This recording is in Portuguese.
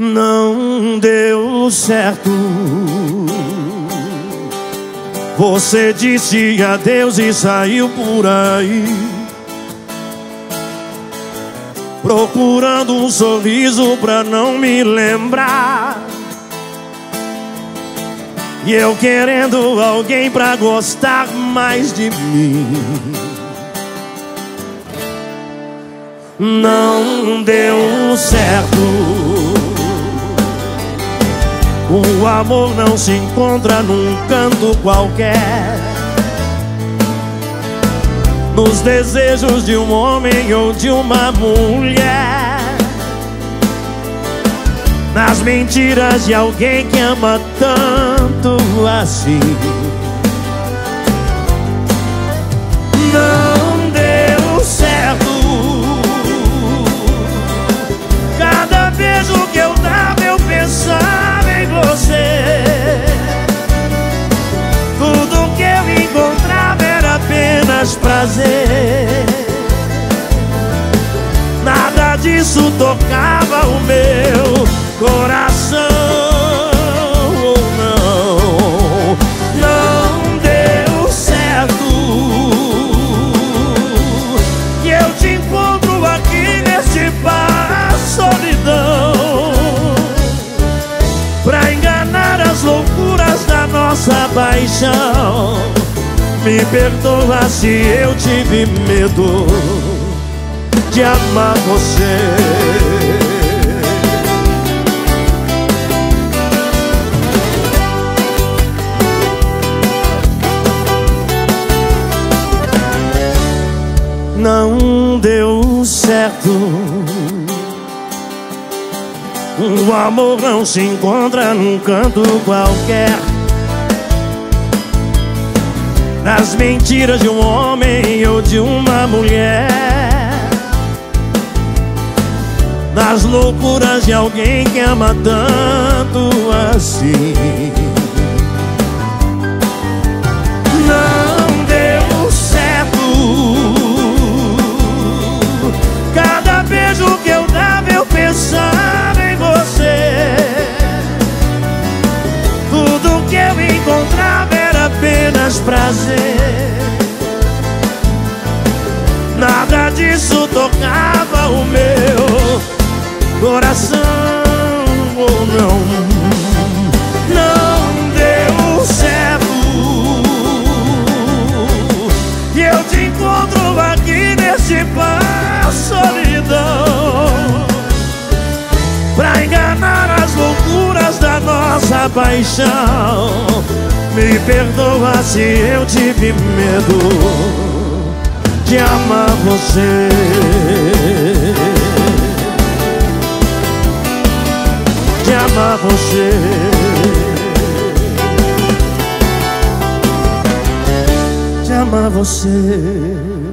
não deu certo. Você disse adeus e saiu por aí. Procurando um sorriso pra não me lembrar. E eu querendo alguém pra gostar mais de mim. Não deu certo. O amor não se encontra num canto qualquer. Nos desejos de um homem ou de uma mulher. Nas mentiras de alguém que ama tanto assim. Apenas prazer. Nada disso tocava o meu coração. Oh, não, não deu certo. E eu te encontro aqui neste bar, solidão. Pra enganar as loucuras da nossa paixão. Me perdoa se eu tive medo de amar você. Não deu certo. O amor não se encontra num canto qualquer. Nas mentiras de um homem ou de uma mulher. Nas loucuras de alguém que ama tanto assim. Não deu certo. Cada beijo que eu dava, eu pensava em você. Tudo que eu encontrava apenas prazer. Nada disso tocava o meu coração. Oh, não, solidão. Pra enganar as loucuras da nossa paixão. Me perdoa se eu tive medo de amar você. De amar você. De amar você.